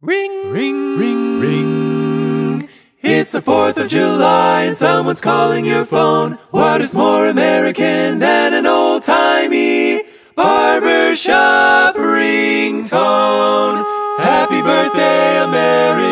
Ring, ring, ring, ring. It's the 4th of July and someone's calling your phone. What is more American than an old timey barbershop ringtone? Happy birthday, America.